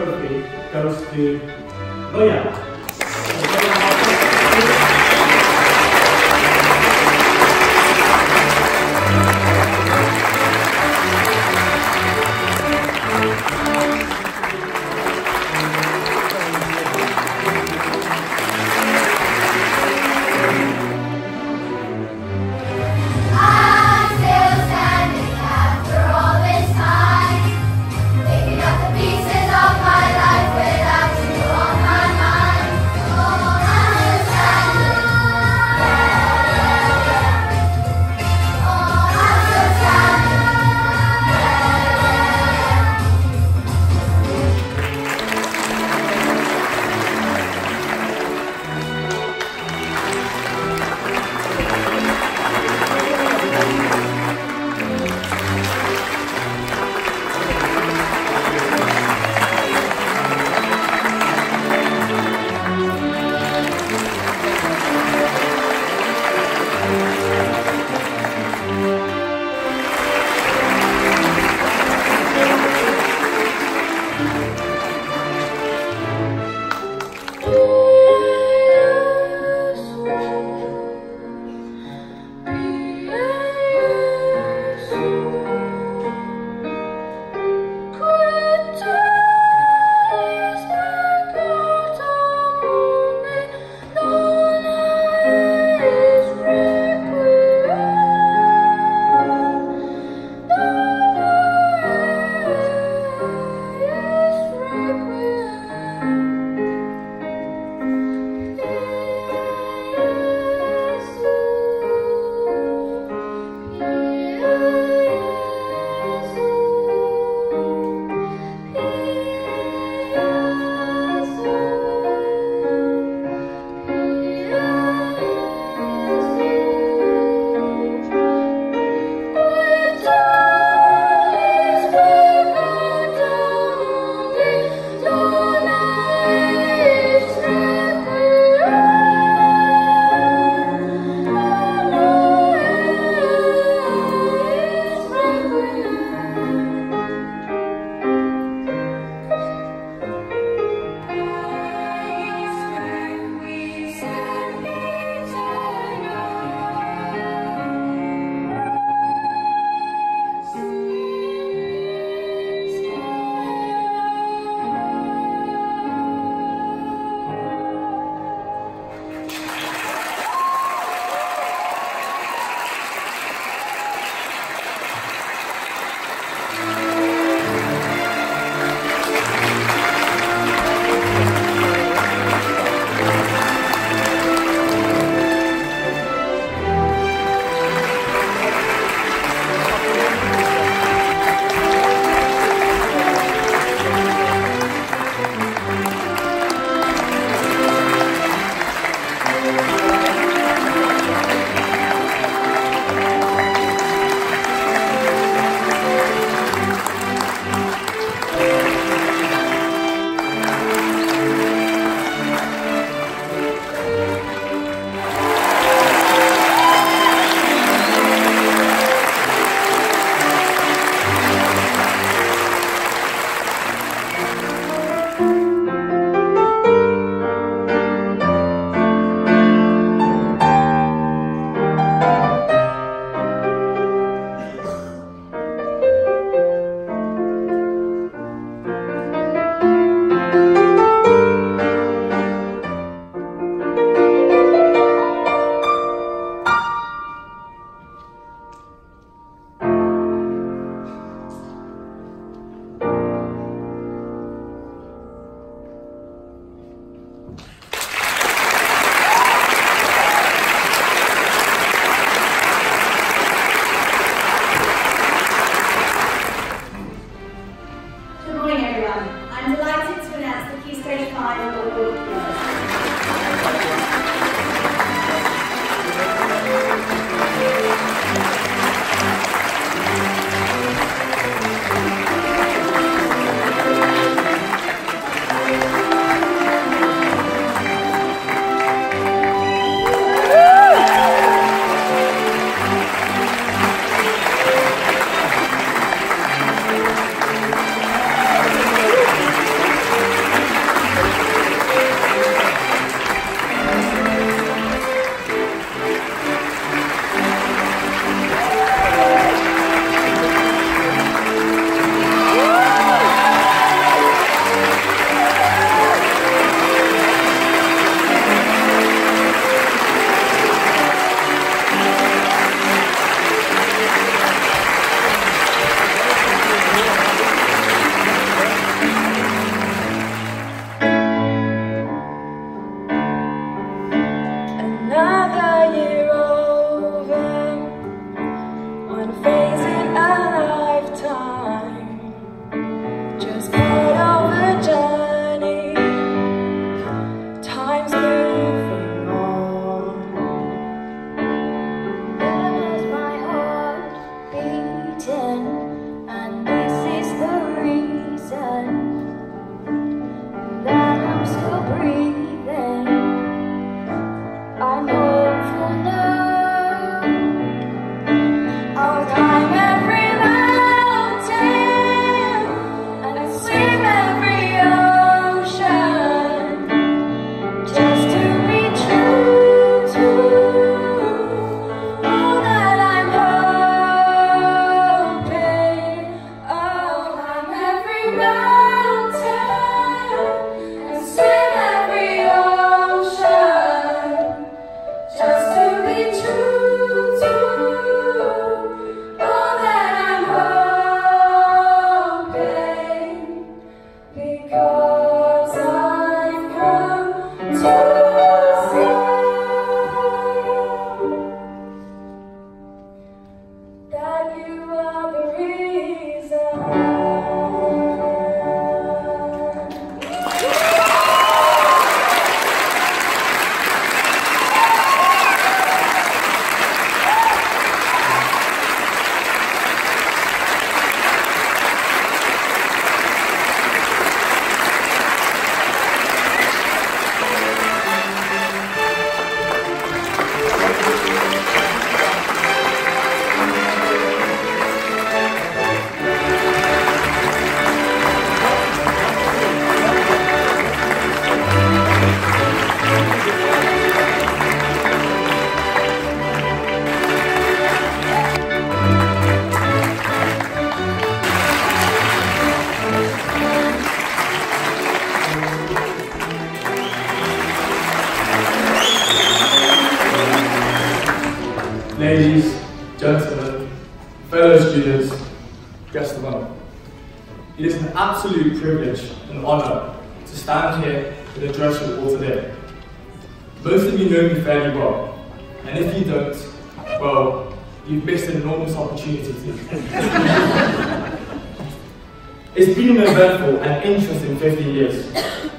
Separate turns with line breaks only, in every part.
seperti harus digoyang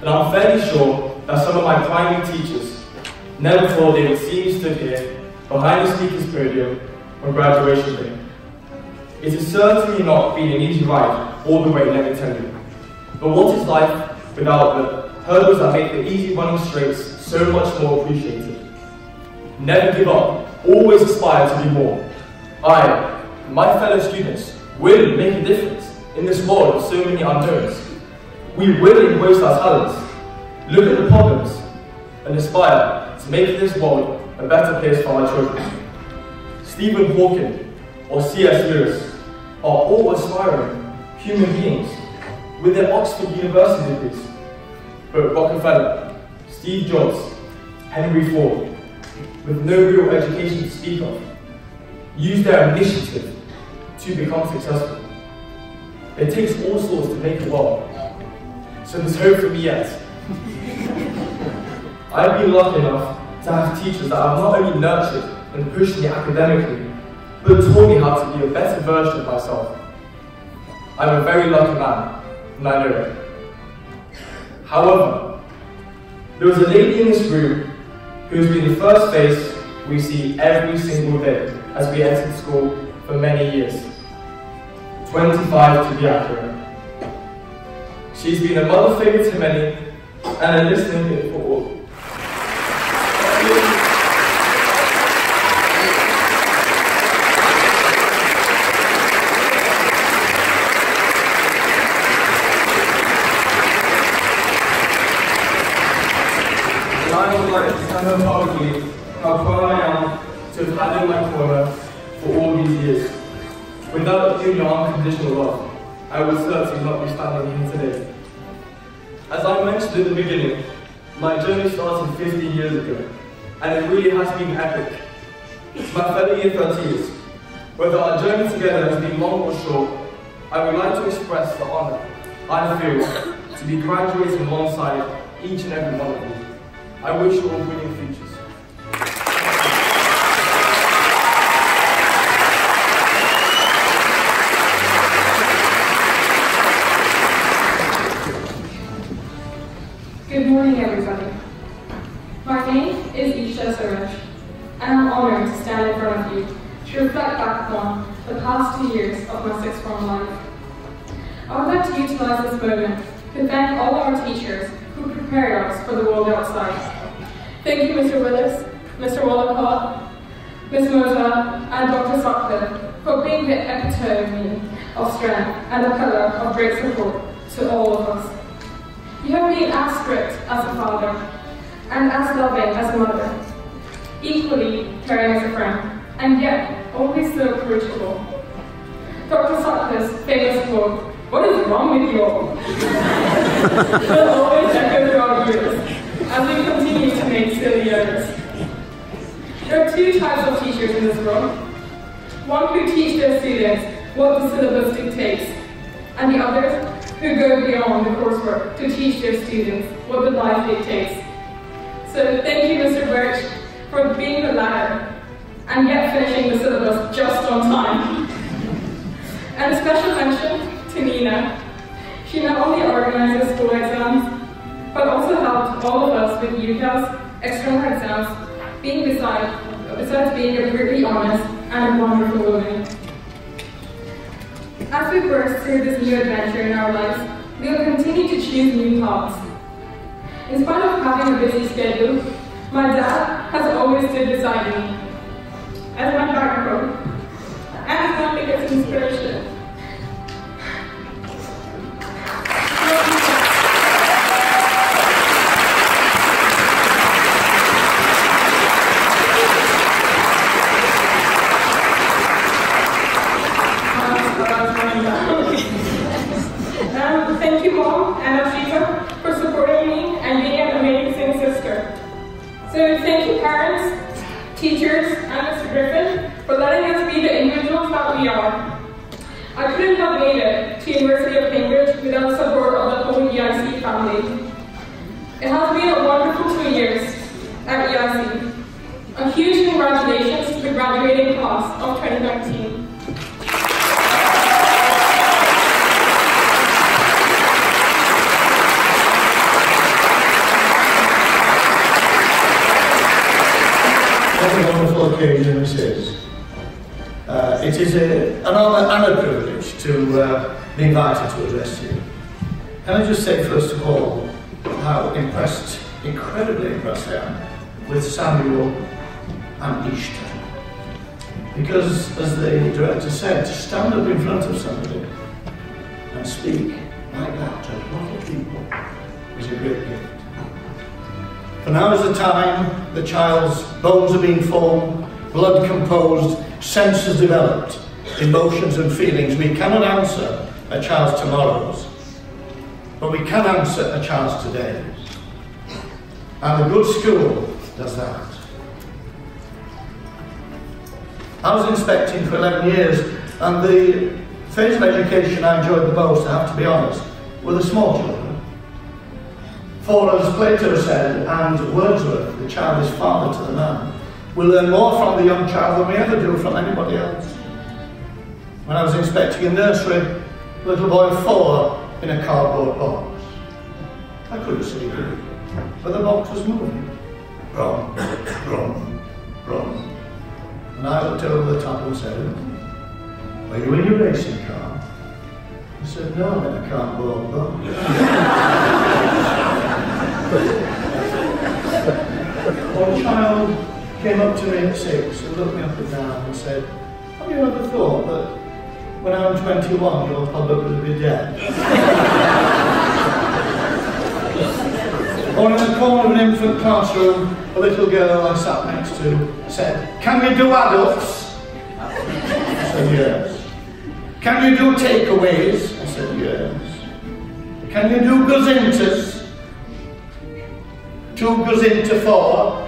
and I'm fairly sure that some of my primary teachers never thought they would see me stood here behind the speaker's podium on graduation day. It has certainly not been an easy ride all the way, let me tell you. But what is life without the hurdles that make the easy running straights so much more appreciated? Never give up, always aspire to be more. I, my fellow students, will make a difference in this world of so many unknowns. We will embrace our talents, look at the problems, and aspire to make this world a better place for our children. Stephen Hawking or C.S. Lewis are all aspiring human beings with their Oxford University degrees. But Rockefeller, Steve Jobs, Henry Ford, with no real education to speak of, use their initiative to become successful. It takes all sorts to make a world. So there's hope for me yet. I've been lucky enough to have teachers that have not only nurtured and pushed me academically, but taught me how to be a better version of myself. I'm a very lucky man, and I know it. However, there is a lady in this room who has been the first face we see every single day as we entered school for many years. 25 to be accurate. She's been a mother figure to many and a listening ear for all. And her publicly how proud I am to have had in my corner for all these years. Without doing your unconditional love, I would certainly not be standing here today. As I mentioned in the beginning, my journey started 15 years ago, and it really has been epic. To my fellow year 13s, whether our journey together has been long or short, I would like to express the honour I feel to be graduating alongside each and every one of you. I wish you all brilliant
moment to thank all our teachers who prepared us for the world outside. Thank you, Mr. Willis, Mr. Wallacott, Ms. Mota, and Dr. Sutcliffe for being the epitome of strength and a pillar of great support to all of us. You have been as strict as a father and as loving as a mother, equally caring as a friend, and yet always so approachable. Dr. Sutcliffe's famous quote, what is wrong with you all? will always echo through our years as we continue to make silly errors. There are two types of teachers in this room. One who teach their students what the syllabus dictates, and the others who go beyond the coursework to teach their students what the life dictates. So thank you, Mr. Birch, for being the latter, and yet finishing the syllabus just on time. And a special mention school exams, but also helped all of us with UCAS, external exams, being beside, besides being a brutally honest and wonderful woman. As we burst through this new adventure in our lives, we will continue to choose new paths. In spite of having a busy schedule, my dad has always stood beside me as my backbone and as my inspiration. I couldn't have made it to University of Cambridge without the support of the whole EIC family. It has been a wonderful two years at EIC. A huge congratulations to the graduating class of 2019.
What it is a, an honour and a privilege to uh, be invited to address you. Can I just say first of all how impressed, incredibly impressed I am with Samuel and Ishtar. Because, as the director said, to stand up in front of somebody and speak like that to a lot of people is a great gift. For now is the time the child's bones are being formed, blood composed, senses developed, emotions and feelings. We cannot answer a child's tomorrows, but we can answer a child's todays. And a good school does that. I was inspecting for 11 years, and the phase of education I enjoyed the most, I have to be honest, were the small children. For as Plato said, and Wordsworth, the child is father to the man, we learn more from the young child than we ever do from anybody else. When I was inspecting a nursery, a little boy of four in a cardboard box. I couldn't see him, but the box was moving. Brum, brum, brum. And I looked over the top and said, Are you in your racing car? He said, No, I'm in a cardboard box. One child came up to me at six and looked me up and down and said, Have you ever thought that when I'm 21 you'll probably be dead? or in the corner of an infant classroom, a little girl I sat next to said, Can we do adults? I said, Yes. Can you do takeaways? I said, Yes. Can you do gazintas? Two goes into four,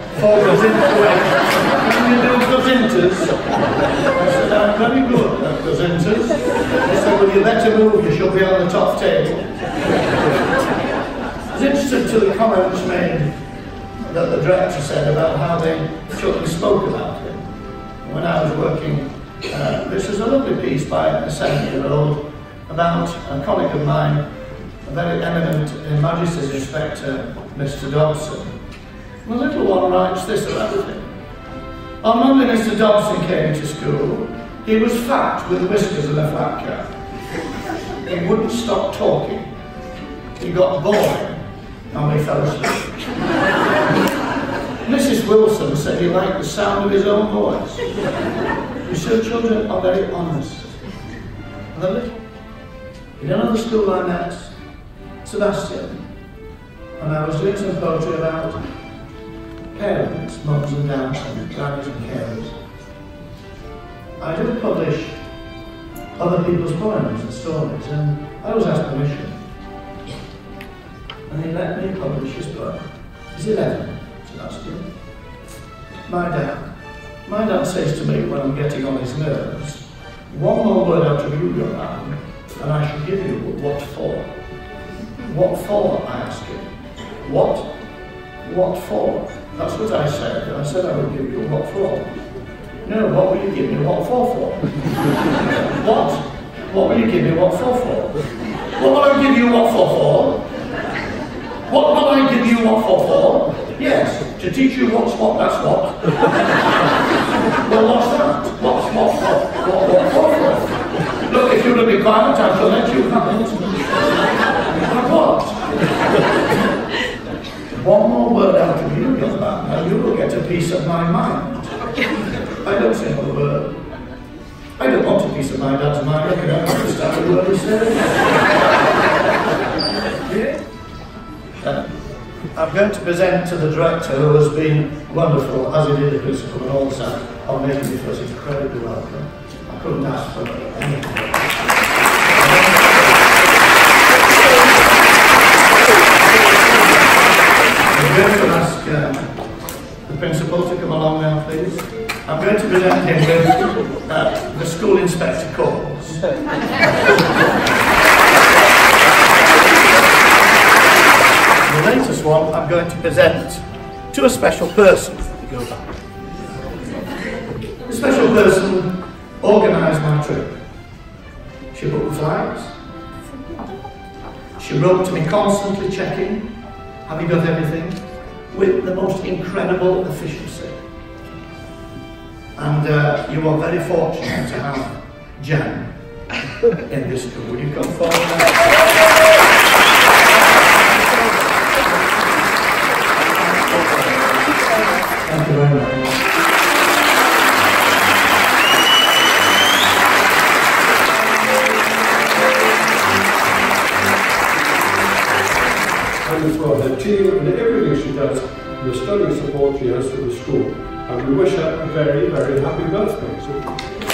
I said, I'm very good at gazintas. He said, well, you better move, you shall be on the top table. I was interested to the comments made that the director said about how they children spoke about him. When I was working, uh, this is a lovely piece by a seven-year-old about a colleague of mine, a very eminent Her Majesty's Inspector, Mr. Dobson. The little one writes this about him. On Monday, Mr. Dobson came to school. He was fat with whiskers and a flat cap. He wouldn't stop talking. He got bored and we fell asleep. Mrs. Wilson said he liked the sound of his own voice. You see, children are very honest. And they're little. In another school I met Sebastian, and I was doing some poetry about parents, mums and dads, and grannies and carers. I did publish other people's poems and stories, and I was asked permission. And he let me publish his book. He's 11, Sebastian. My dad. My dad says to me when I'm getting on his nerves, one more word out of you, young man, and I shall give you what for. What for, I ask him. What? What for? That's what I said. I said I would give you what for. No, what will you give me what for for? what? What will you give me what for for? What will I give you what for for? What will I give you what for for? Yes, to teach you what's what, that's what. well, what's that? What's what for? What, what for for? Look, if you're going to be quiet, I shall let you have it. What? One more word out of you, young man, and you will get a piece of my mind. I don't say another word. I don't want a piece of my mind. I can understand a word he says. yeah? Uh, I'm going to present to the director, who has been wonderful, as he did the principal and staff, on making me feel incredibly welcome. I couldn't ask for anything. going to ask eh, the principal to come along now, please. I'm going to present him with uh, the school inspector calls. the latest one I'm going to present to a special person. The special person organised my trip. She booked flights. She wrote to me constantly checking, have you got everything? with the most incredible efficiency. And uh, you are very fortunate to have Jen in this school. Would you come forward?
study support years through the school and we wish her a very, very happy birthday.